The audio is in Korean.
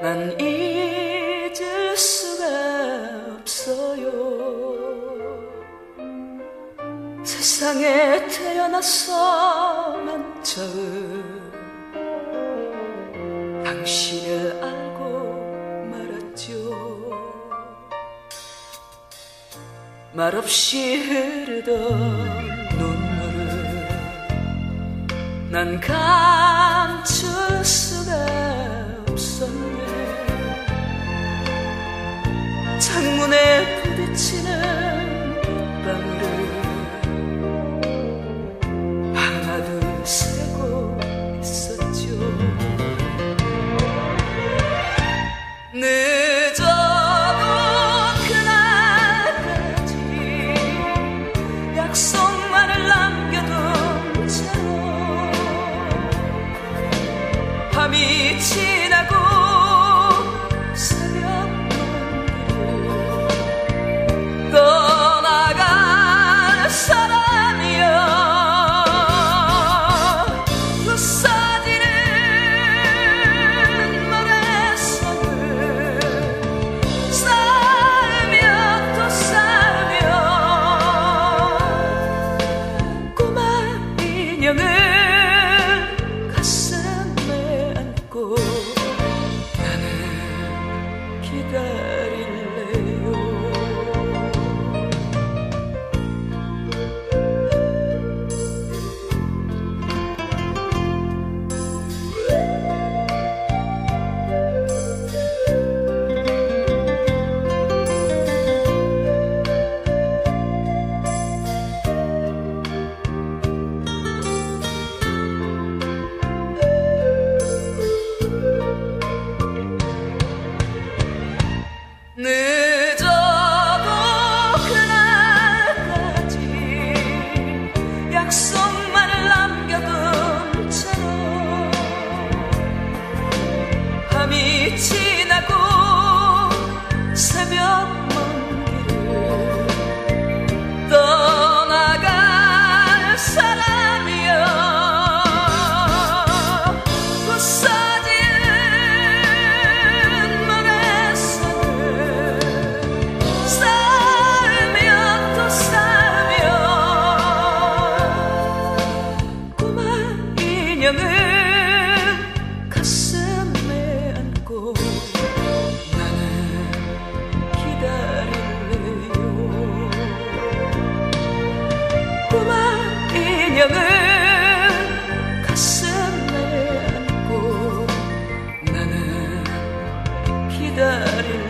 난 잊을 수가 없어요. 세상에 태어나서만 처음 당신을 알고 말았죠. 말없이 흐르던 눈물을 난 감출 수가 없었네. 창문에 부딪히는 방울을 밤낮은 새고 있었죠. 늦어도 그날까지 약속만을 남겨둔 채로 밤이 지 가슴에 안고 나는 기다릴래요. 꼬마 인형은 가슴에 안고 나는 기다릴래요.